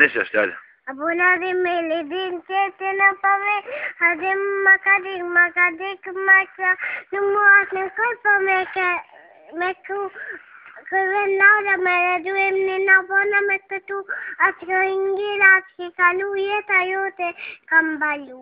Nëse është ajo. Apo na me lidhin ti ti na pavë, a di ma ka di, ma ka di kuma sa, ju mua të kuj po me ka me ku Kërëve në ora me rëduem në në bona me të tu, atë rëngira, atë kalu jetë ajo të kam balu.